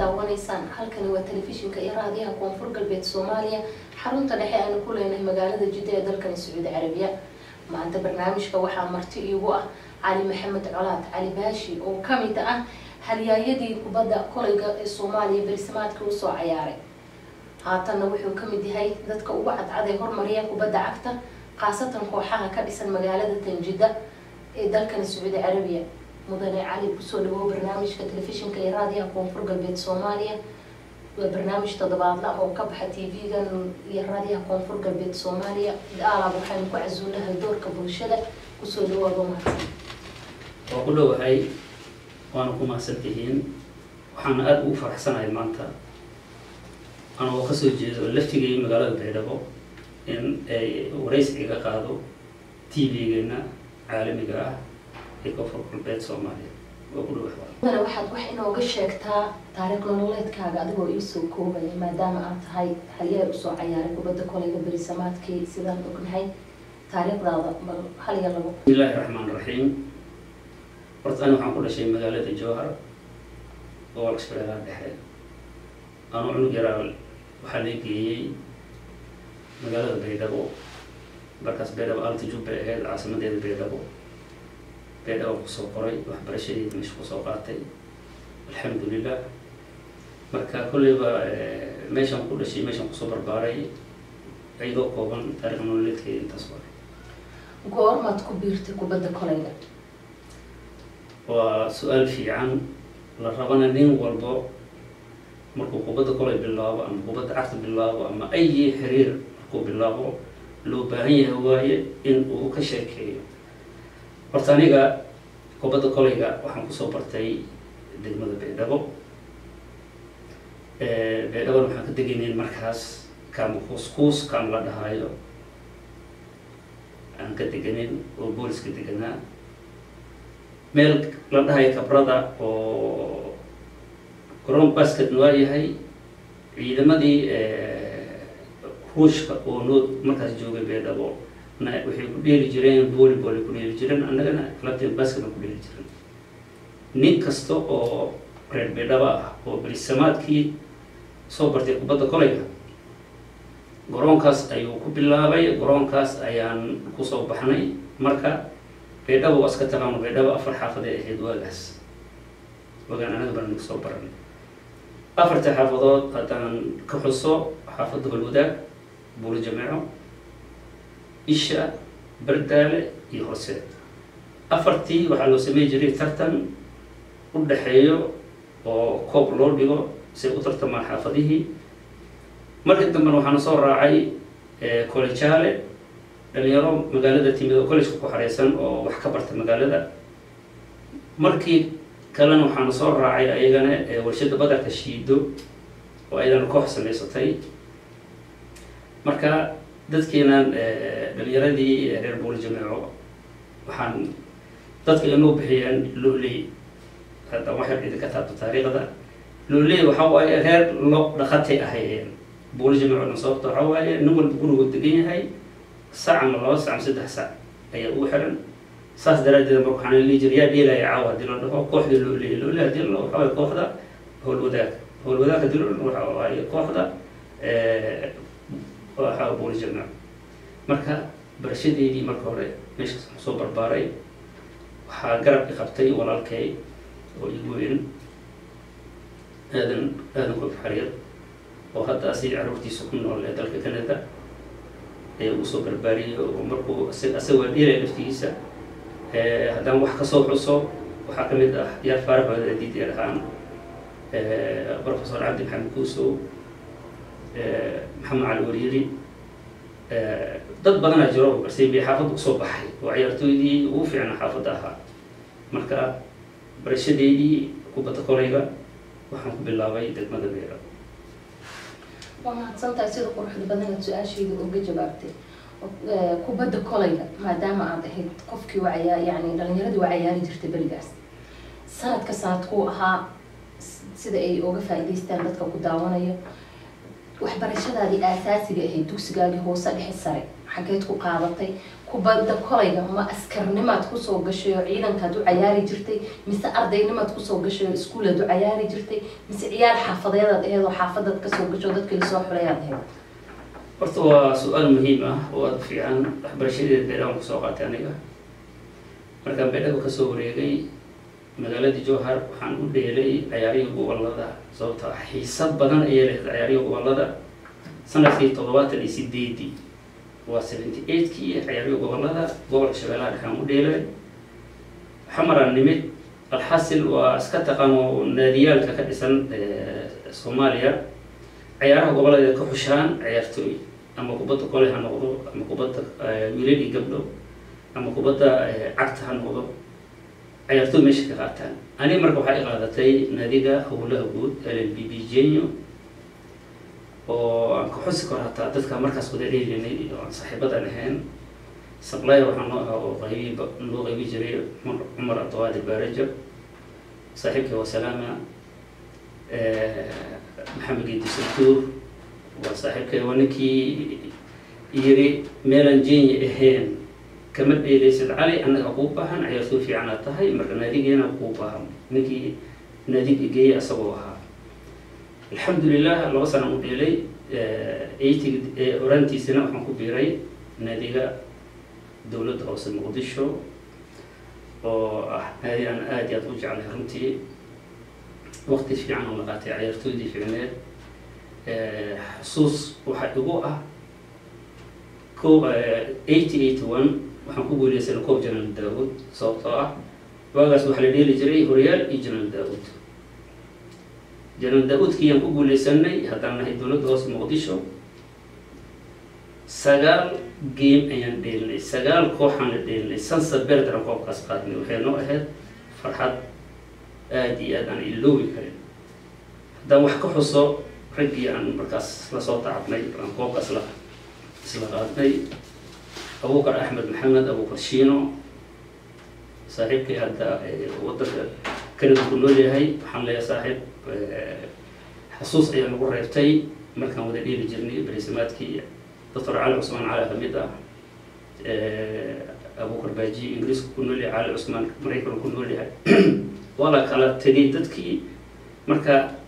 daawanaysaan halkani waa telefishinka iyo raadiyaha koonfur galbeed soomaaliya. Xarunta dhexe aanu ku leenahay magaalada jidda ee dalkani sacuudi carabiya. Maanta barnaamijka waxaa marti iigu ah cali maxamed colaad cali baashi oo ka mid ah halyaayadii kubadda kolayga ee soomaaliya berisamaadkii u soo cayaaray haatanna wuxuu ka mid yahay dadka ugu cadcad ee hormariya kubadda cagta khaasatan kooxaha ka dhisan magaalada tanjida ee dalkani sacuudi carabiya mudane cali ku soo dhawow barnaamijka telefishinka iyo raadiyaha koonfur galbeed soomaaliya. Waa barnaamij toddobaadla oo ka baxa t v-gan iyo raadiyaha koonfur galbeed soomaaliya. Alaab waxaynu ku casuunahay doorka bulshada. Kusoo dhawaado mahadsan. Waa ku dhowahay waana ku mahadsan tihiin. Waxaana aada ugu faraxsanahay maanta. Anagoo ka soo jeedo laftigay magaalada baydhabo in ay waraysi iga qaado t v-geena caalamiga ah mudane waxaad wax inooga sheegtaa taariikh nololeedkaaga adigoo iisoo koobaya maadaama aad tahay halyaar u soo cayaaray kubadda kolayga berisamaadkii sidaan ognahay taariikhdaada bal hal iyo labo. Bismi illaahi raxmaan raxiim horta ani waxaan ku dhashay magaalada jowhar oo shabeelaha dhexe anuu cunug yaraa waxaa la geeyey magaalada baydhabo markaas baydhabo alta jub bay ahayd caasimadeeda baydhabo baydhabo ku soo qoray waxbarashadeeda meesha ku soo qaatay alxamdulilah marka kolleyba meeshaan ku dhashay meeshaan ku soo barbaaray iyadoo kooban taariikh nololeedkeeda intaas waa goormaad ku biirtay kubadda kolayga waa su'aal fiican. La rabana nin walbo markuu kubadda kolay bilaabo ama kubadda cagta bilaabo ama ayi xiriir markuu bilaabo loo baahan yahay waaye in uu ka sheekeeyo. Horta aniga kubadda kolayga waxaan ku soo bartay degmada baydhabo baydhabona waxaan ka deganeyn markaas kaama kuuskuus kaam la dhahaayo aan ka deganeyn oo booliska deganaa. Meel la dhahayo kabrada oo garoon basketna waa yahay. Ciidamadii ruushka oo noo markaas joogay baydhabo na waxay ku dheeli jireen volleyball ku dheeli jireen annagana clubteen basket aan ku dheeli jiren nin kasta oo reer baydhabo ah oo berisamaadkii soo bartay kubadda kolayga garoonkaas ayuu ku bilaabay garoonkaas ayaan ku soo baxnay. Marka baydhabo waa iska taqaano baydhabo afar xaafaday ahayd waagaas. Wagaan anaga baan soo baranay. Afarta xaafadood haddaan ka xuso xaafadda holwadaag buuro jameeco isha bardaale iyo horseed afartii waxaa loo samey jiray tartan u dhexeeyo oo koob loo dhigo si ay u tartamaan xaafadihii. Markii dambena waxaana soo raacay kolejaale dhalinyaro magaalada timid oo collejka ku xareysan oo wax ka barta magaalada. Markii kalena waxaana soo raacay ayagana warshada badarka shiido oo ayadana koox samaysatay marka dadkeenan dhalinyaradii reer booli jameeco waxaan dadka inoo bixiyeen loley hadda waxay idinka taabto taariikhda. Loley waxa waaye reer lo dhaqatay ahayeen booli jameeco dhan sababta waxa waaye nin walba gurigu degan yahay sac ama laba sac ama saddex sac ayaa ugu xiran. Saas daraadeed marka waxaan lihi jiray yaa dheelaya caawa haddii la dhaho kooxda loo leey haddii la waxa waaye kooxda howlwadaag howlwadaag haddii la dhaho waxa waaye kooxda waxa booli jamaac marka barashadeedii marka hore meeshaas waxaan soo barbaaray waxaa garab i qabtay walaalkay oo igu weyn aadan aadan kof xariir oo hadda asi caruurtiisa ku nool ee dalka canada ee ugu soo barbaariyay oo markuu asaga waa dheelaya laftigiisa haddaan wax ka soo xuso waxaa ka mid ah yaar faarax wadaadiid ee dhahaan professor cabdi maxamed kuusow maxamed cali wariiri dad badanaa jiro balse bay xaafadda u soo baxay oo ciyaartooydii ugu fiicnaa xaafadda ahaa. Marka barashadeydii kubadda kolayga waxaan ku bilaabay degmada beera waa mahadsantahay sida quruxda badanaad su'aashayda uga jawaabtay? Kubadda kolayga maadaama aad ahayd qofkii wacayaa yani dhalinyaradii waa cayaari jirtay berigaas. Sanadka sanadkuu ahaa sida ay uga faa'iidaystaan dadka ku daawanaya waxbarashadaadii aasaasiga ahayd dugsigaagii hoose dhexe sare. Xageed ku qaadatay kubadda kolayga ma askarnimaad ku soo gashay oo ciidankaad u cayaari jirtay mise ardaynimaad ku soo gashay oo iskuulaad u cayaari jirtay mise ciyaar xaafadeedaad aheed oo xaafadaad ka soo gashay oo dadkii la soo xuleyaad aheyd horta waa su'aal muhiim ah oo aada fiican waxbarashadeeda beedhaban ku soo qaatay aniga. Markaan beedhaba ka soo wareegay magaaladii jowhar waxaan u dheelay cayaarihii gobollada sababto ah xiisad badan ayay lehed cayaarihii gobollada sannadkii toddobaatan iyo sideedii waa seventy eightkii cayaarihii gobollada gobolka shabeellaha dhexaan u dheelay. Xamaraan nimid alxasil waa iska taqaano naadiyaalka ka dhisan soomaaliya. Cayaaraha gobollada ka xushaan ciyaartooy ama kubadda kole ha noqdo ama kubadda wiilal iyo gabdho ama kubadda cagta ha noqdo ciyaartooy meesha ka qaataan aniga marka waxaa i qaadatay naadiga howlaha guud l l b genyo oo aan ka xusi karo hataa dadka markaas wada dheelinay iyo aan saaxiibadan ahayn sablaya waxaa noo ahaa oo qaybi noo qaybi jiray cumar abdiqaadir baaraja saaxiibkii wasalaama maxamed geedi santuur waa saaxiibkay waa ninkii yiri meelaan jenya ahayn kama dheelaysid cali annaga kuu baahan ciyaartoo fiicanaad tahay marka naadigeena kuu baahan ninkii naadiga geeya asagoo ahaa alxamdulilah laba sana u dheelay eightig horaantiisana waxaan ku biiray naadiga dowladda hoose muqdisho oo ah naadi aan aada iyo aada u jeclay runtii waqti fiican oo la qaatay ciyaartooydii fiicneed xusuus waxaa igu ah ko eighty eighty one waxaan ku guuleysana koob janaal daawud sababtoo ah waagaas waxaa la dheeli jiray horyaal iyo janaal daawud janaal daawudkiiyaan ku guuleysanay haddaan nahay dowladda hoose muqdisho sagaal game ayaan dheelinay sagaal kooxaan la dheelinay sansa berdaran koobkaas qaadnay waxay noo ahayd farxad aada iyo aad aan iloobi karin haddaan wax ka xuso raggii aan markaas la soo tacabnay aan koobkaas la isla qaadnay abuukar axmed maxamed abuukar shiino saaxiibkii hadda wadanka kanada ku nool yahay waxaan leeyahay saaxiib xasuus ayaa nagu reebtay markaan wada dheeli jirnay berisamaadkii doctor cali cusmaan cali ka mid ah abuukar baaji ingiriiska ku nool yahay cali cusmaan maraykanka ku nool yahay. Waa la kala tegay dadkii marka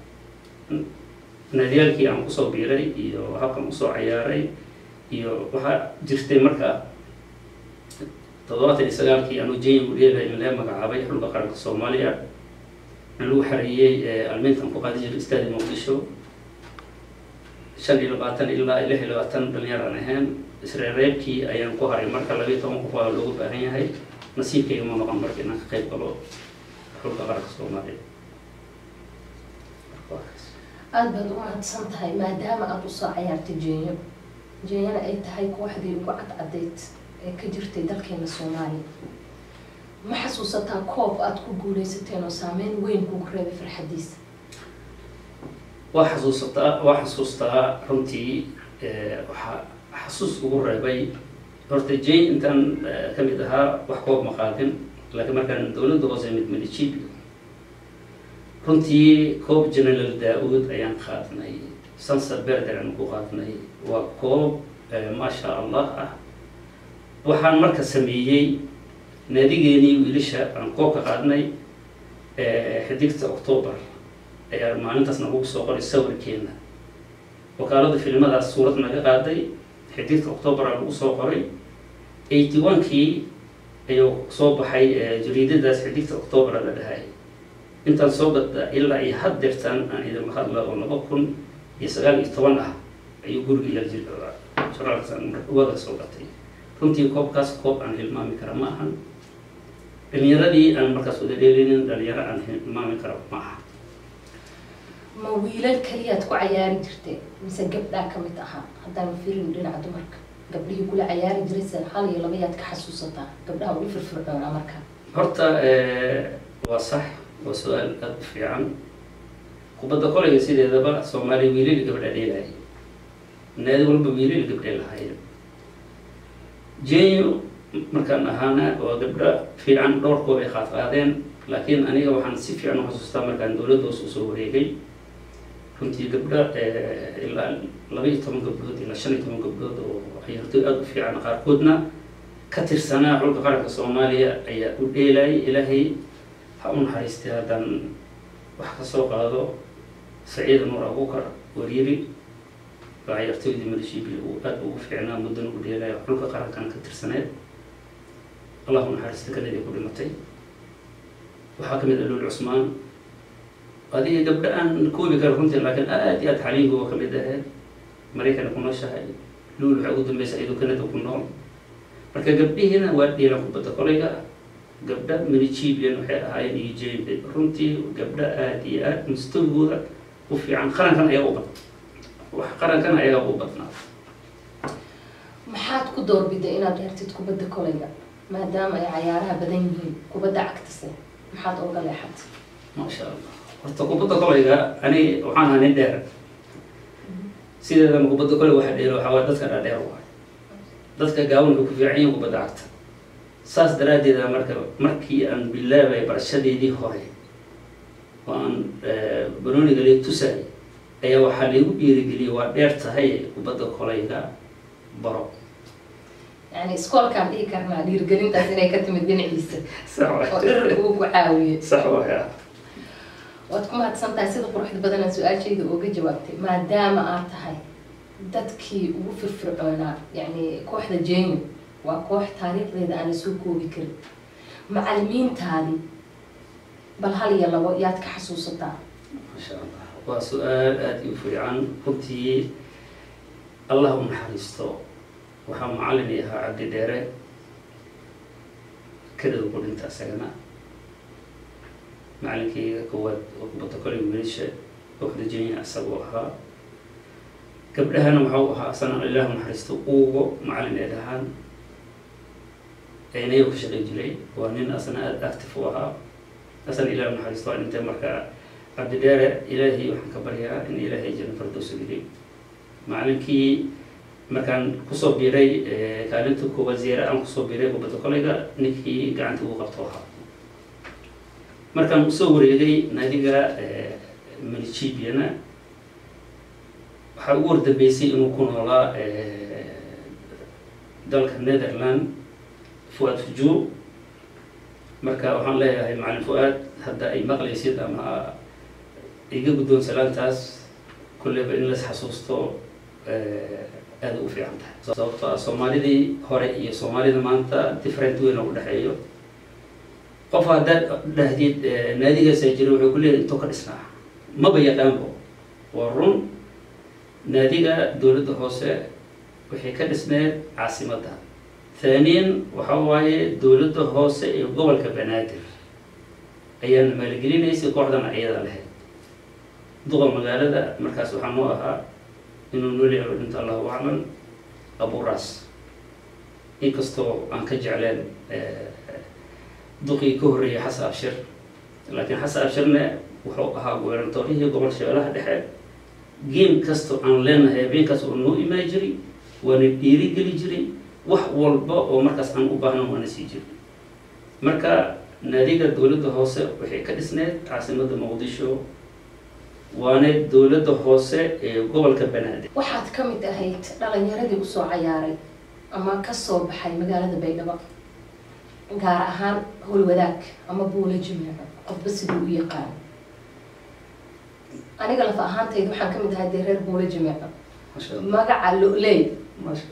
naadiyaalkii aan ku soo biiray iyo habkan u soo cayaaray iyo waxaa jirtay marka toddobaatan iyo sagaalkii anu jenya udheela in lee magacaabay xulka qaranka soomaaliya. In lagu xareeyey almintan ku qaadi jiray istaadi muqdisho shan iyo labaatan ilaa lix iyo labaatan dhalinyar aan ahayn. Isreereebkii ayaan ku haray marka labiiyo toban qof waa loogu baahan yahay. Nasiibkayga ma noqon marka inaan ka qayb galo xulka qaranka soomaaliya. Aada baad u mahadsan tahay maadaama aada u soo cayaartay jenyo jenyana ay tahay kooxdii ugu cadcadeyd ee ka jirtay dalkeena soomaaliya ma xasuusataa koob aada ku guuleysateen oo saameyn weyn kugu reebay farxadiisa waa xasuusataa waa xasuustaa runtii waxaa xasuus ugu reebay. Horta jane intaan ka mid ahaa wax koob ma qaadin laakiin markaan dowladda hoose mid madijib runtii koob general daa-uud ayaan qaadnay sansa berder aan ku qaadnay waa koob maasha allah ah. Waxaan marka sameeyey naadigeenii wiilasha aan koobka qaadnay xidigta octoobar ayaa maalintaas nagu soo qoray sawirkeena. Wakaalada filmadaas suurad naga qaaday xidigta octoobar aa lagu soo qoray. Eighty one kii ayuu soo baxay jariidadaas xidigta octoobar la dhahay. Intaan soo gadda ilaa iyo had deertaan aan idinla hadla oo laba kun iyo sagaal iyo toban ah ayuu guriga joraalkaaswada soo gatay runtii koobkaas koob aan hilmaami kara ma ahan. Dhalinyaradii aan markaas wada dheelinin dhalinyaro aan hilmaami kara ma aha. Ma wiilal kaliyaad ku cayaari jirteen mise gabdhaa ka mid ahaa haddaan firin dhinaca dumarka. Gabdhihii kula cayaari jirayse hal iyo laba yaad ka xasuusataa gabdhaha ugu firfircoonaa marka. Horta waa sax waa su'aal aada u fiican kubadda kolayga sideedaba soomaaliya wiilali gabdha dheelahay naadi walba wiilali gabdhe lahaayeen. Jenyo markaan ahaana waa gabdho fiican dhowr koob ay qaad qaadeen laakiin aniga waxaan si fiican u xasuustaa markaan dowladda hoos u soo wareegay. Runtii gabdho ilaa laba iyo toban gabdhood ilaa shan iyo toban gabdhood oo ciyaartooy aada u fiican qaarkoodna. Ka tirsanaa xulka qaranka soomaaliya ayaa u dheelayay ilaahay ha u naxariistay haddaan wax ka soo qaado saciid nuur abuukar waryiri waa ciyaartooydii madashiibi uu aada ugu fiicnaa muddan u dheelaya xulka qarankan ka tirsaneed allah u naxariista kanadii ku dhimatay waxaa ka mid ah luul cusmaan adiga gabdho aan koobi kara runtii laakiin aad iyo aad xaliingo ka mid ahayd maraykana ku nooshahay luul waxay ugu dambaysa iyadoo kanada ku nool marka gabdhihiina waa dhiilan kubadda kolayga gabdha minijibian waxay ahaayeen iyo jb runtii gabdho aad iyo aad mustawigooda u fiican qarankan ayaga u badna wax qarankan ayaga u badnaa maxaad ku doorbiday inaad dheertid kubadda kolayga maadaama ay cayaaraha badan yihiin kubadda cagtase maxaad oga leexatay maasha allah horta kubadda kolayga ani waxaan ahaa nin dheer sideedama kubadda kolayga waxa dheer waxaa waay dadka dhaadheer waay dadka gaaban waxay ku fiican yihiin kubadda cagta saas daraaddeeda marka markii aan bilaabay barashadeedii hore aan banooniga lee tusay. Ayaa waxaa laygu dhiirigeliyay waa dheer tahay kubadda kolayga baro. Yani iskoolkaan dhihi karnaa dhiirgelintaas inay ka timid dhinaciisa. Oo dhirarka uu ku caawiyey sax waaya waad ku mahadsan tahay sida quruxda badan aad su'aashayda ooga jawaabtay. Maadaama aad tahay dadkii ugu firfircoonaa yani kooxda jenyo waa koox taariikhdeeda aan la soo koobi karin. Macalimiintaadii bal hal iyo labo yaad ka xasuusataa? Maasha allah waa su'aal aada i fiican. Runtii allah u naxariisto waxaa macallin i ahaa cabdi dheere. Kadhow ku dhinta isagana. Macalinkayga koowaad oo kubadda koley wiilasha kooxda jenya isagoo ahaa. Gabdhahana waxau ahaa asana ilaah naxariisto uugo macallin ee dhahaan aynayo ka shaqay jiray. Waa nin asna aada active u ahaa asana ilaah naxariisto waa dhintay marka cabdi dheere ilaahay waxaan ka baryaa in ilaahay janno fardowsa macalinkii markaan ku soo biiray kaalinta koowaad ziyaare aan ku soo biiray kubadda kolayga ninkii gacanta ugu qabto ahaa markaan u soo wareegay naadiga manijibiana waxaa ugu wardambeysay inuu ku noolaa dalka netherland fu-aad fujuur marka waxaan leeyahay macalin fu-aad hadda ay maqlaysid ama iga guddoon salaantaas kulleyba in las xasuusto aada u fiican tahay. Sababtoo ah soomaalidii hore iyo soomaalida maanta different weyn oo udhexeeyo qof haddaad dhahdid naadigaasa jira wuxuu ku leeyahay intoo ka dhisnaa. Maba yaqaanbo waa run. Naadiga dowladda hoose waxay ka dhisneed caasimadda thaniyan waxa waaye dowladda hoose ee gobolka banaadir ayaana maalgelinaysay kooxdana ayada lahayd. Duqa magaalada markaas waxaa noo ahaa inuu noolyahay oo dhinta allahu aclam aburaas inkastoo aan ka jecleen duqii ka horreeyay xasan abshir. Laakiin xasan abshirne wuxuu ahaa gobernatoorihii gobol shabeelaha dhexe. Geem kastoo aan leenahay habeenkaas oo noo imaan jiray waana dhiiri geli jiray wax walba oo markaas aan u baahnan waana sii jiray. Marka naadiga dowladda hoose waxay ka dhisneed caasimadda muqdisho waana dowladda hoose ee gobolka banaadir. Waxaad ka mid ahayd dhalinyaradii u soo cayaaray ama ka soo baxay magaalada baydhabo gaar ahaan howlwadaag ama buula jimiico qofba siduu u yaqaan. Aniga lafa ahaantayda waxaan ka mid ahay dee reer buula jimiico magaca lo-ley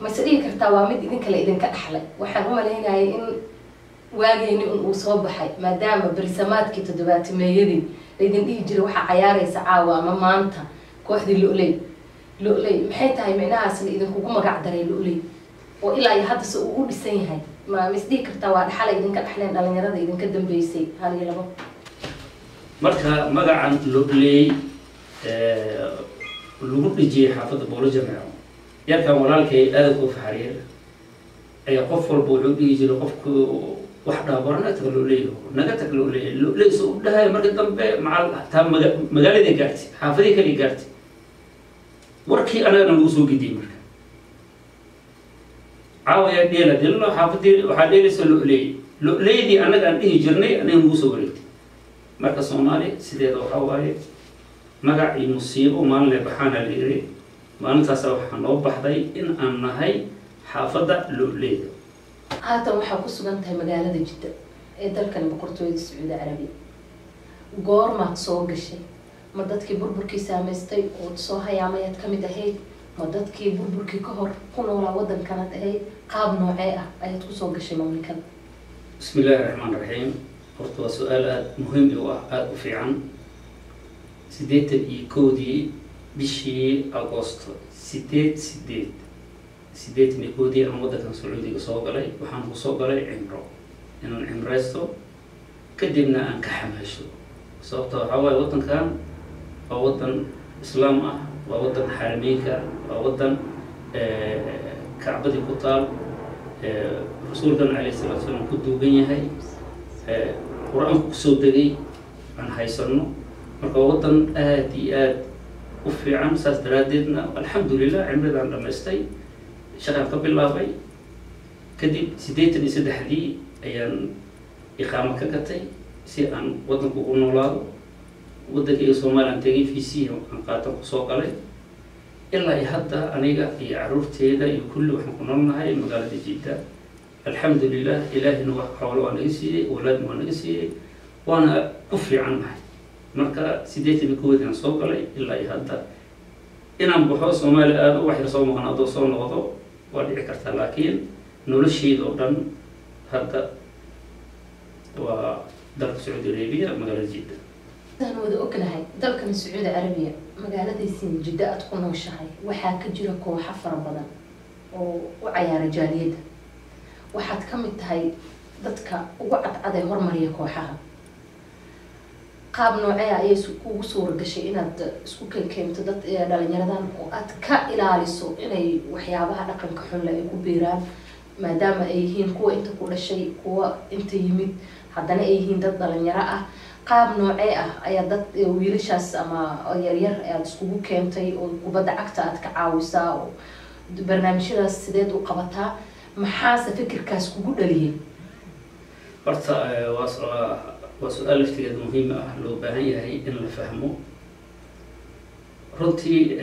mase dhihi kartaa? Waa mid idinkale idinka dhaxlay. Waxaan u malaynayay in waageyni un uu soo baxay maadaama berisamaadkii toddobaatimeeyadii laydin dhihi jiray waxaa cayaaraysa caawa ama maanta kooxdii lo-ley lo-ley maxay tahay micnahaas la idinkugu magac daray lo-ley oo ilaa iyo haddase uu u dhisan yahay. Ma mis dhihi kartaa? Waa dhaxalay idinka dhaxleen dhalinyarada idinka dambeysay hal iyo labo. Marka magacan lo-ley lagu dhijiyay xaafadda boolo jameeco yarkan walaalkay aada u faxariir ayaa qof walba wuxuu dhihi jiray qofku wax dhaabaro naga tag loo naga tag loo leeyahay loo leeyso u dhahay marka dambe macal taa maga magaaladii gaartay xaafadii kale gaartay. Warkii anagana lagu soo gidiyey marka. Caawayaa dheela dilno xaafadii waxaa dheelaysa loo leeyadii annaga aan dhihi jirnay anaga nagu soo wareegtay. Marka soomaali sideeda waxaa waaye magac iyo musiibo maalinay baxaana la yidhi maalintaasa waxaa noo baxday in aan nahay xaafadda looleeda haatan waxaa ku sugan tahay magaalada jidda ee dalkani boqortooyada sacuudi carabiya. Goormaad soo gashay ma dadkii burburkii saameystay ood soo hayaamayaad ka mid ahayd ma dadkii burburkii ka hor ku noolaa waddankanaad ahayd qaab noocee ah ayaad ku soo gashay mamlikada bismi illaahi raxmaan raxiim horta waa su'aal aada muhiim u ah aada u fiican. Siddeetan iyo kowdii bishii agoosto sideed sideed. Siddeetan iyo kowdii aan waddankan sacuudiga soo galay waxaan ku soo galay cimro. Inaan cimreysto kadibna aan ka xamaasho sababta waxaa waaye waddankan waa waddan islaam ah waa waddan xaarameynka waa waddan kacbadii ku taal rasuulkan calayh salatu salaam ku duugan yahay qur'aanku ku soo degay aan haysano marka waddan aada iyo aada u fiican saas daraaddeedna alxamdulilah cimridaan dhamaystay shaqaan ka bilaabay kadib siddeetan iyo saddexdii ayaan iqaamo ka gatay si aan waddanku ugu noolaado. Waddankaiga somalilan tegay v aan qaatan ku soo galay. Ilaa iyo hadda aniga iyo caruurteeda iyo kulli waxaan ku noolnahay magaalada jidda. Alxamdulilah ilaahina wax xoolo waa naga siiyey walaadna waa naga siiyey waana ku fiican nahay marka siddeetan iyo kowdii aan soo galay ilaa iyo hadda inaan baxo soomaaliya aada u waxyar soo maqan haddoo soo noqdo waa dhici kartaa. Laakiin nolosheyda oo dhan hadda waa dalka sacuudi arabiya magaalada jidda. Sidaan wada ognahay dalkani sacuudi carabiya magaaladaysin jiddo aada ku nooshahay waxaa ka jira kooxo fara badan oo u cayaara jaaliyadda. Waxaad ka mid tahay dadka ugu cadcad ee hormariya kooxaha qaab noocee ayay kugu suura gashay inaad isku kenkeento dad dhalinyaradan oo aad ka ilaaliso inay waxyaabaha dhaqanka xunle ay ku biiraan maadaama ay yihiin kuwa inta ku dhashay kuwa inta yimid haddana ay yihiin dad dhalinyaro ah. Qaab noocee ah ayaa dad wiilashaas ama yaryar ayaad iskugu keentay oo kubadda cagta aad ka caawisaa oo barnaamijyadaas sideed u qabataa. Maxaase fikirkaas kugu dhaliyay? Horta waa waa su'aal laftigeeda muhiim ah loo baahan yahay in la fahmo. Runtii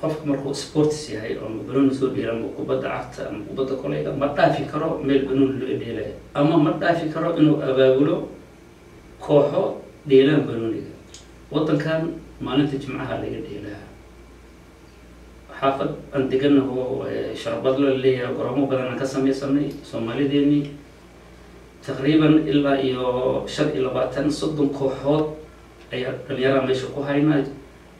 qofka markuu sports yahay oo ama banooni soo dheela kubadda cagta ama kubadda koleyga ma dhaafi karo meel banooni loo dheelaya ama ma dhaafi karo inuu abaabulo kooxo dheelaan banooniga waddankan maalinta jimcaha laga dheelaa. Xaafad aan deganaho sharbadla leeyahay goramo badan aan ka sameysanay soomaalideenii taqriiban ilaa iyo shan iyo labaatan soddon kooxood ayaa dhalinyaraha meesha ku haynaa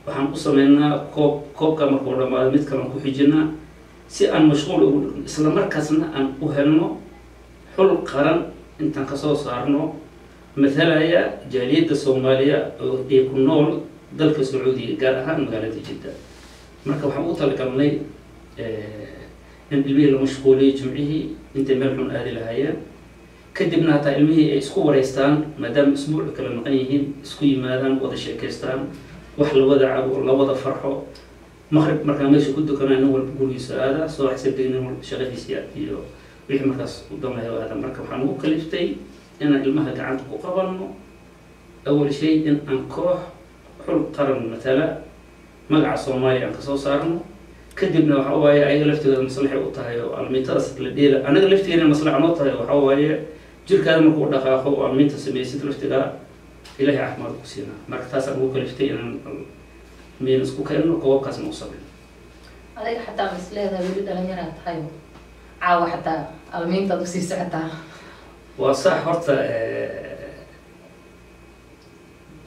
waxaan u sameynaa koob koobka markuu dhamaado mid kalan ku xijinaa si aan mashquul ugu isla markaasna aan u helno xul qaran intaan ka soo saarno mathalaya jaaliyadda soomaaliya oo ee ku nool dalka sacuudiya gaar ahaan magaalada jidda marka waxaan u talagalnay in ilmihii la mashquuliyo jimcihii intay meel xun aadi lahaayeen kadibna hataa ilmihii ay isku wareystaan maadaama isbuucu kala maqan yihiin isku yimaadaan wada sheekaystaan wax la wada cabo la wada farxo. Maqrib markaa meesha ku dukanaa nin walba gurigiisa aada soo xisabtay nin walba shaqadiisa iyo wixii markaas u damayo aada. Marka waxaan ugu kaliftay inaan ilmaha gacanta ku qabanno awal shay in aan koox xul qaran matala magaca soomaaliya aan ka soo saarno. Kadibna waxa waaye ayaga laftigooda maslaxay u tahay oo almiintadaas la dheela. Anaga laftigeena maslaxa noo tahay waxa waaye jirkaada markuu dhaqaaqo oo almiinta samaysid laftigaa ilahay caafimaad ku siinaa marka taasaan ugu kaliftay inaan miyan isku keenno koobabkaasna u sameyn. Adiga xataa ma is leedahay weli dhalinyaraa tahay. Caawa xataa almiintaad u sii socotaa waa sax horta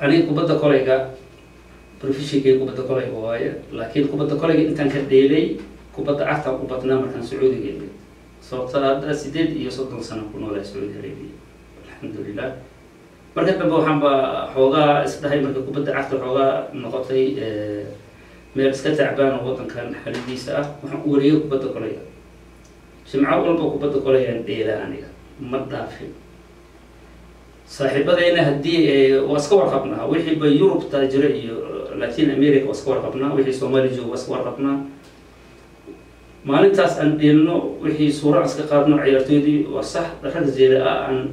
aniga kubadda kolayga professionkay kubadda kolayga waaye laakiin kubadda kolayga intaan ka dheelay kubadda cagtaan u badnaa markaan sacuudiga imid sababta hadda sideed iyo soddon sano ku noolaa sacuudi arabia alxamdulilah marka dambe waxaan ba xoogaa isdhahay marka kubadda cagta xoogaa noqotay meel iska tacbaan oo waddankan xalidiisa ah waxaan u wareegay kubadda kolayga jimco walba kubadda kolaygaan dheelaa aniga. Ma dhaafin saaxiibadeyna haddii waa iska warqabnaa. Wixii ba yurubta jira iyo latin america waa iska warqabnaa. Wixii soomaaliya jooga waa iska warqabnaa maalintaas aan dheelno wixii suura aan iska qaadno ciyaartoydii waa sax rag zeera ah aan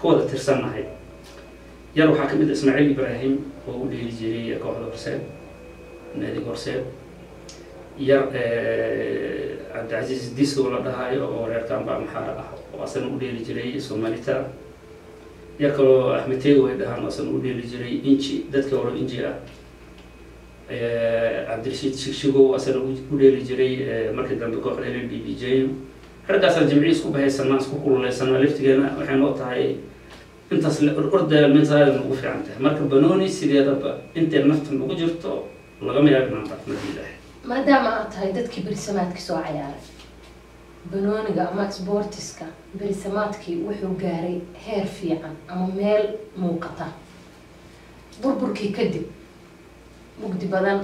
ka wada tirsannahay. Yar waxaa ka mid a ismaaciil ibraahim oo u dheeli jiray kooxda horseed naadiga horseed. Yar cabdicasiis diso la dhahayo oo reer kamba maxaara ah oo asana u dheeli jiray somalita yar kaloo axmed tego ay dhahaan asana u dheeli jiray inji dadka hore inji ah cabdirashiid shigshigow asana u dheeli jiray markii dambe kooxda l b b j raggaasaan jimciyi isku bahaysanaa isku kululeysanaa laftigeena waxay noo tahay intaas orda mental ugu fiican tahay marka banooni sideedaba intay nafta nagu jirto lagama yaabo inaan bartnadii ilahay maadaama aad tahay dadkii berisamaadkii soo cayaaray. Banooniga ama sboortiska berisamaadkii wuxuu gaaray heer fiican ama meel muuqata. Burburkii kadib mugdi badan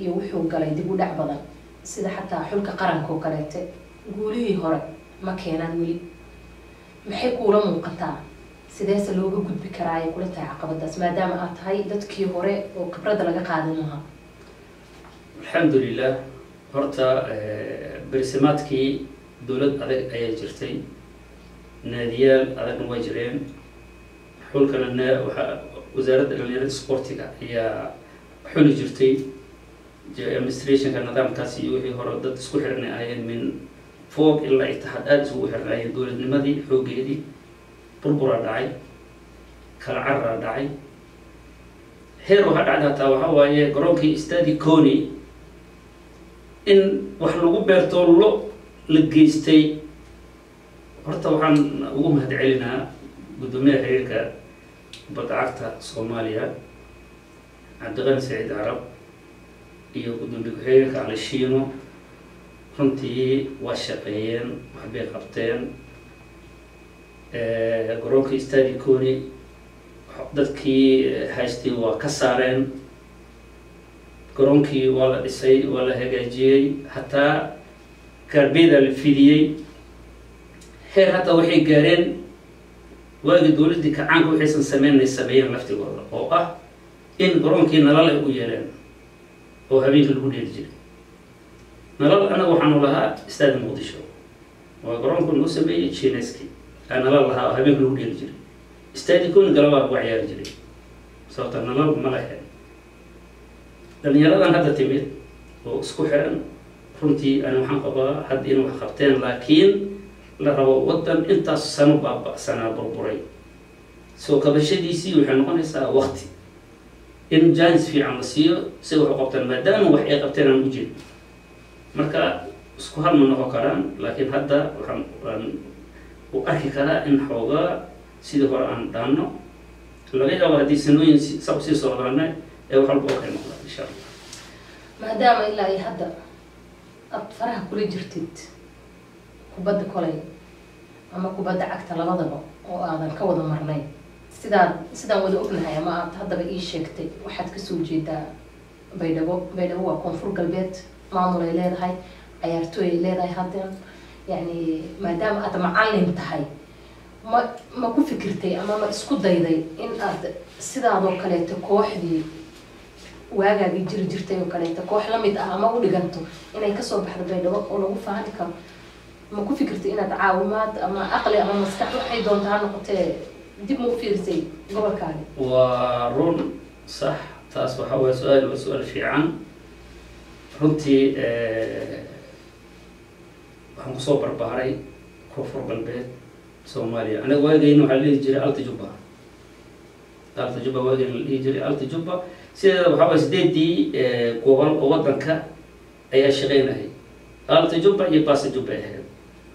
iyo wuxuu galay dib u dhac badan. Sida xataa xulka qaranka oo kaleete guulihii hore ma keenaan weli. Maxay kuula muuqataa? Sideese looga gudbi karaa ay kula tahay caqabadaas maadaama aad tahay dadkii hore oo khibradda laga qaadan lahaa alxamdulilah horta berisamaadkii dowlad adag ayaa jirtay. Naadiyaal adagna waa jireen. Xulkana na waaa wasaaradda dhalinyarada sportiga ayaa xuli jirtay administrationka nidaamkaasi iyo wixii hore dad isku xirnay ahayeen min foog ilaa itixaad aada isugu xirnaayeen dowladnimadii xoogeedii burburaa dhacay kala cararaa dhacay. Heer waxaa dhacda hataa waxaa waaye garoonkii stadi cony in wax lagu beertoo lo la geystay. Horta waxaan ugu mahad celinaa guddoomiyaha xiriirka kubadda cagta soomaaliya cabdiqani saciid carab iyo guddoomiye ku-xigeenka alishiino runtii waa shaqeeyeen waxbay qabteen garoonkii stadi cony dadkii haystay waa ka saareen garoonkii waa la dhisay waa la hagaajiyey hataa kaarbeeda la fidiyey heer hataa waxay gaareen waagii dowladdii kacaanka waxaysan sameynay sameeyeen laftigooda oo ah in garoonkii nalal u yeeleen oo habeenkii lagu dheeli jiray. Nalal anaga waxaanu lahaa staadi muqdisho. Waa garoonku noo sameeyey jineski aa nalal lahaa oo habeenkii lagu dheeli jiray. Staadi coni galabaa lagu ciyaari jiray. Sababta nalal ma lahayn dhalinyaradan hadda timid oo isku xiran runtii ani waxaan qabaa hadda in wax qabteen laakiin la rabo waddan intaas sano baaba-sanaa burburay. Soo kabashadiisii waxay noqonaysaa wakti in janis fiican la siiyo si wax u qabtaan maadaama wax ay qabteen aan ujeed marka isku hal ma noqon karaan laakiin hadda waxaan waan u arki karaa in xoogaa sidii hore aan dhaano laga yaabo haddii sanooyin sa u sii socdaana ee wax walba oo noqdaan insha allah. Maadaama ilaa iyo hadda aada faraha kula jirtid kubadda kolay ama kubadda cagta labadaba oo aadan ka wada marnayn sidaan sidaan wada ognahay ama aad haddaba ii sheegtay waxaad ka soo jeedaa baydhabo baydhabo waa koonfur galbeed maamul ay leedahay cayaartooy ay leedahay haddan yacni maadaama aad macallin tahay ma ma ku fikirtay ama ma isku dayday in aad sidaadoo kaleeto kooxdii waagaagii jiri jirtay oo kaleeto koox la mid ah ama u dhiganto inay ka soo baxdo baydhabo oo lagu faani karo. Ma ku fikirtay inaad caawimaad ama aqli ama maskax waxay doonta ha noqotee dib ma u fiirisay gobolkaani waa run sax taas waxaa waaya su'aal waa su'aal fiican. Runtii waxaan ku soo barbaaray koonfur galbeed soomaaliya. Aniga waageyna waxaa la dhihi jiray alta jubba. Alta jubba waageyna la dhihi jiray alta jubba. Sideeda waxaa waaya sideedii gobol oo waddanka ayaa shaqeynayay alta jubba iyo baasa jubba ay ahayd.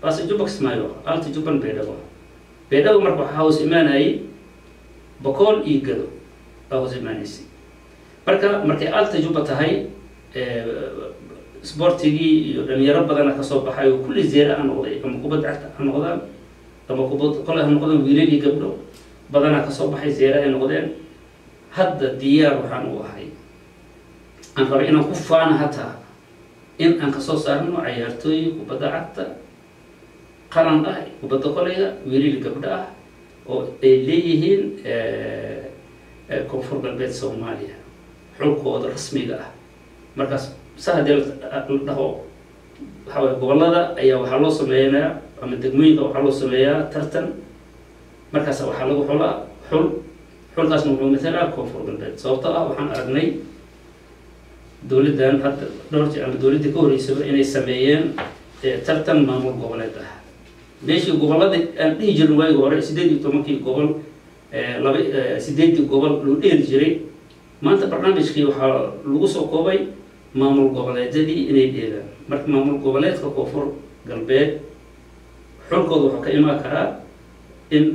Baasa jubba kismaayo alta jubban baydhabo baydhabo marka waxaa hoos imaanayay boqol iyo gado baa hoos imaanaysay marka markay alta jubba tahay sportigii iyo dhalinyaro badana ka soo baxay oo kulli zeera ha noqday ama kubadda cagta ha noqdaan ama kubad kole ha noqdaan wiilal iyo gabdho badanaa ka soo baxay zeera ay noqdeen hadda diyaar waxaan u ahay. Aan rabay inaan ku faana hataa in aan ka soo saarno cayaartooy kubadda cagta qaran ah kubadda kolayga wiilal gabdho ah oo ay leeyihiin koonfur galbeed soomaaliya xulkooda rasmiga ah markaas sa haddii la dhaho waxaa waye gobollada ayaa waxaa loo sameeyaa ama degmooyinka waxaa loo sameeyaa tartan markaas waxaa lagu xulaa xul xulkaasna wuxuu matalaa koonfur galbeed sababtoo ah waxaan aragnay dowladdan hadda dhowr ama dowladdii ka horeysaba inay sameeyeen tartan maamul goboleed ah meeshii gobollada aan dhihi jirin waagi hore sideed iyo tobankii gobol laba sideedii gobol loo dheeli jiray maanta barnaamijkii waxaa lagu soo koobay maamul goboleedyadii inay dheelaan marka maamul goboleedka koonfur galbeed xulkooda wuxuu ka imaan karaa in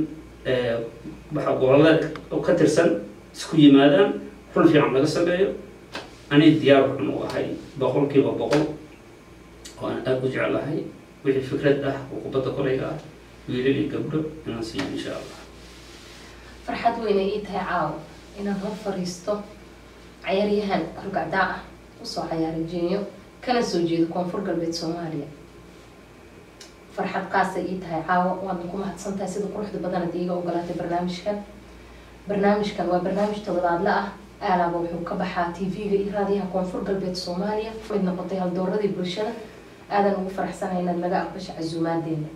waxa gobollada ka tirsan isku yimaadaan xul fiican laga sameeyo. Ani diyaar waxaan u ahay boqolkiiba boqol oo aan aada u jeclahay wixii fikrad ah oo kubadda kolayga ah wiilal iyo gabdho inaan siiyo insha allah farxad weyna ii tahay caawa inaan la fariisto cayaaryahan rugacdaa ah u soo cayaaray jenyo kana soo jeedo koonfur galbeed soomaaliya farxad qaasay ii tahay caawa waadna ku mahadsantahay sida quruxda badanad iiga ogolaatay barnaamijkan barnaamijkan waa barnaamij toddobaadle ah aalaaba wuxuu ka baxaa tv-ga iyo raadiyaha koonfur galbeed soomaaliya mid noqotay haldooradii bulshada aadan ugu faraxsanahay inaad naga aqbasha casuumaadeena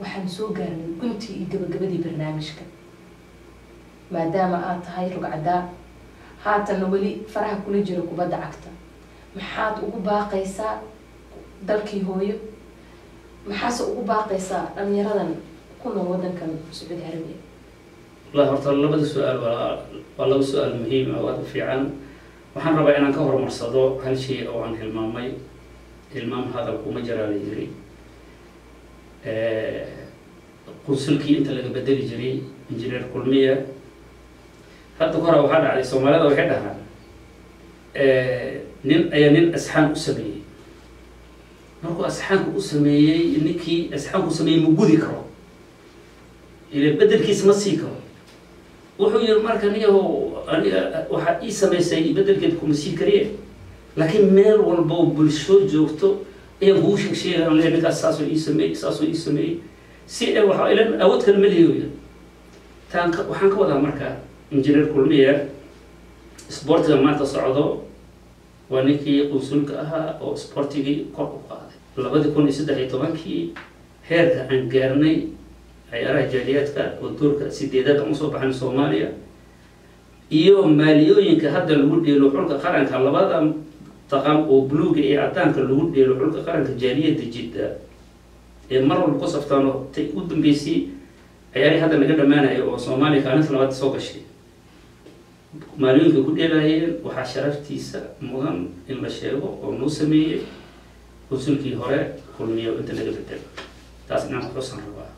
waxaan soo gaarnay guntii iyo gabagabadii barnaamijka. Maadaama aad tahay rugcadaa haatanna weli faraha kula jiro kubadda cagta. Maxaad ugu baaqaysaa dalkii hooyo? Maxaase ugu baaqaysaa dhalinyaradan ku nool wadankan sacuudi carabiya? Wallahi horta labada su'aal waa waa laba su'aal muhiim ah waad u fiican. Waxaan rabaa inaan ka horumarsado hal shay oo aan hilmaamay hilmaam hadalku ma jaraa la yiri qunsulkii inta laga bedeli jiray injineer kulmiya. Hadda hore waxaa dhacday soomaalida waxay dhahaan nin ayaa nin asxaan u sameeyey. Markuu asxaanku u sameeyey ninkii asxaanku sameeyey ma gudi karo. Ile bedelkiisa ma sii karo. Wuxuu yihi marka niyahow aniga waxaa ii samaysay bedelkeed kuma sii kariye laakiin meel walba oo bulsho joogto ayaan kugu sheeg leeyahay ninkaas saasoo ii sameeyey saasoo ii sameeyey si waxaa ilan awood kale ma leeyoya taan ka waxaan ka wadaa marka injineer kulmiya isboortiga maanta socdo waa ninkii qunsulka ahaa oo isboortigii kor u qaaday. labadii kun iyo saddex iyo tobankii heerka aan gaarnay ciyaaraha jaaliyaadka oo doorka sideedaad aan u soo baxan soomaaliya. Iyo maaliyooyinka hadda lagu dheelo xulka qaranka labada taqan oo buluuga iyo cadaanka lagu dheelo xulka qaranka jaaliyadda jidda ee mar walba ku saftaano tay u dambeysay ciyaarihii hadda laga dhammaanayo oo soomaaliya kaalinta labaad soo gashay. Maaliyooyinka ku dheelaayeen waxaa sharaftiisa mudan in la sheego oo noo sameeyey qunsulkii hore kulmiyo inta laga bedelo taas inaan xusan rabaa.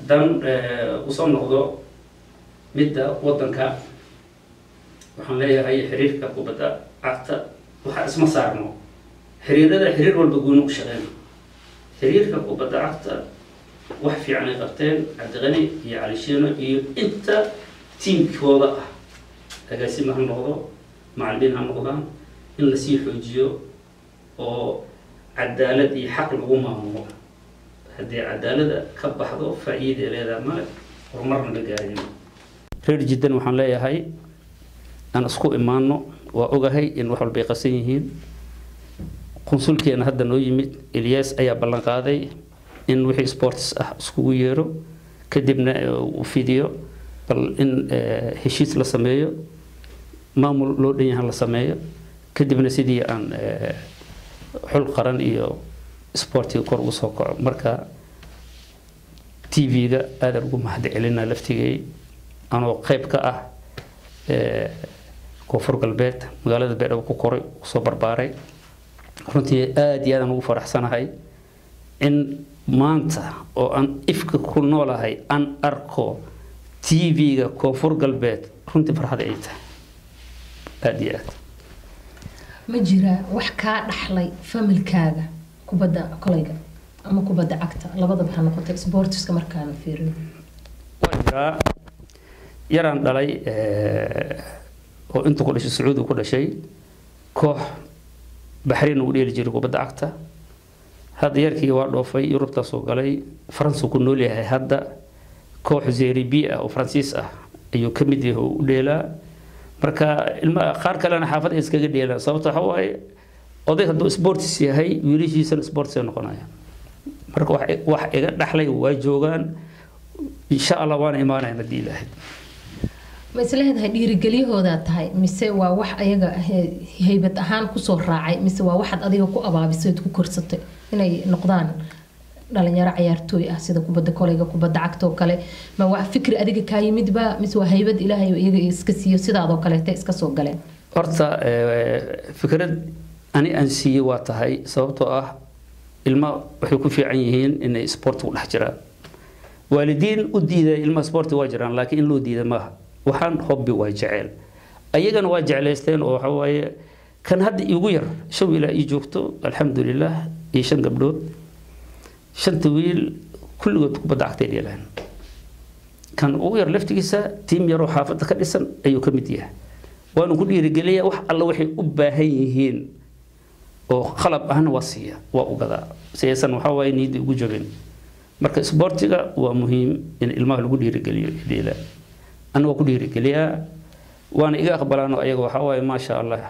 Haddaan u soo noqdo midda waddanka waxaan leeyahay xiriirka kubadda cagta waxaa isma saarno. Xiriirada xiriir walba gooni u shaqeyn. Xiriirka kubadda cagta wax fiican ay qabteen cabdiqani iyo cali shiino iyo inta tiimkooda ah. Agaasima ha noqdo macallimiin ha noqdaan in la sii xoojiyo oo cadaalad iyo xaq lagu maamulo. Haddii cadaalada ka baxdo faa-iida leedaha male horumarna la gaarayno. Reer jiddan waxaan leeyahay aan isku imaano waa ogahay in wax walbay qasan yihiin. Qunsulkeena hadda noo yimid ilyas ayaa ballan qaaday in wixii sports ah iskugu yeero. Kadibna uu fidiyo bal in heshiis la sameeyo maamul loo dhan yahan la sameeyo. Kadibna sidii aan xul qaran iyo sportiga kor ugu soo kaco. Marka t v-ga aadaan ugu mahad celinaa laftigay anoo qeyb ka ah koonfur galbeed magaalada beedhabo ku koray ku soo barbaaray. Runtii aada iyo aadaan ugu faraxsanahay in maanta oo aan ifka ku noolahay aan arko t v-ga koonfur galbeed runtii farxad ay tahay. Aada iyo aad. Ma jiraa wax kaa dhaxlay familkaaga kubadda kolayga ama kubadda cagta? Labadaba ha noqotay sportiska markaana fiiriyo. Waa jiraa yaraan dhalay oo intuu ku dhashay sacuudi ku dhashay koox baxrayn ugu dheeli jiray kubadda cagta. Hadda yarkii waa dhoofay yurubtaasoo galay faransa ku nool yahay hadda koox zeribi ah oo faransiis ah ayuu ka mid yahay u dheelaa. Marka ilma qaar kalena xaafad ay iskaga dheelaan sababta waxa waaye oday hadduu sportis yahay wiilashiisana sportis ay noqonayaan. Marka wax iga dhaxlay waa joogaan insha allah waana imaanayan haddii ilaahay ma isleedahay dhiirigelyahoodaa tahay mise waa wax ayaga haybad ahaan ku soo raacay mise waa waxaad adiga ku abaabisay ku korsatay inay noqdaan dhalinyaro cayaartooy ah sida kubadda koleyga kubadda cagtoo kale. Ma waa fikri adiga kaa yimidba mise waa haybad ilaahay iyaga iska siiyo? Sidaadoo kaleeta iska soo galeen. Horta fikrad ani aan siiyey waa tahay sababtoo ah ilma waxay ku fiican yihiin inay sporti ku dhex jiraan. Waalidiin u diida ilmaha sporti waa jiraan laakiin in loo diida maaha waxaan hobbi waa jeceel ayagana waa jeclaysteen oo waxa waaye kan hadda igu yar shan wiilaa ii joogto alxamdulilah iyo shan gabdhood shanta wiil kulligood kubadda cagtay dheelaan kan ugu yar laftigiisa tiim yaroo xaafadda ka dhisan ayuu ka mid yahay. Waanu ku dhiirigeliya wax alla waxay u baahan yihiin oo qalab ahna waa siiya waa u si aysan waxaa waaye niyadda ugu jabin marka isboortiga waa muhiim in ilmaha lagu dhiirigeliyo dheela ana waa ku dhiirigeliyaa waana iga aqbalaano ayaga waxaa waaye maasha allah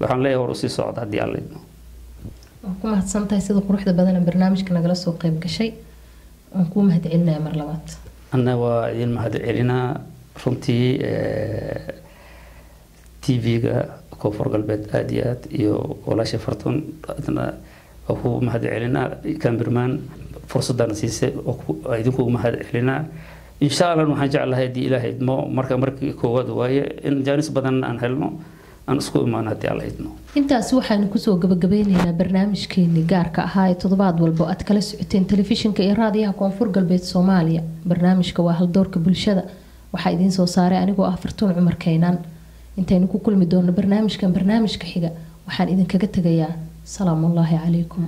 waxaan leeyahay hor u sii socda haddii alla idmo waan ku mahadsantahay sida quruxda badan barnaamijka nagala soo qayb gashay. Waan kuu mahadcelinaya mar labaad. Anna waa idin mahad celinaa runtii t v-ga koonfur galbeed aada iyo aad iyo walaasha fartun adna waa ku mahad celinaa camberman fursadana siisay waa idinku mahad celinaa insha allah waxaan jeclahay haddii ilaaha idmo marka markii koowaad waaye in jaanis badan aan helno aan isku imaano haddii alla idmo. Intaasi waxaanu ku soo gabagabeyneynaa barnaamijkeenii gaarka ahaa ee toddobaad walba aad kala socoteen telefishinka iyo raadiyaha koonfur galbeed soomaaliya. Barnaamijka waa haldoorka bulshada. Waxaa idiin soo saaray anigoo ah fartuun cumar keynaan intaynu ku kulmi doono barnaamijkan barnaamijka xiga waxaan idinkaga tegayaa salaamullaahi calaykum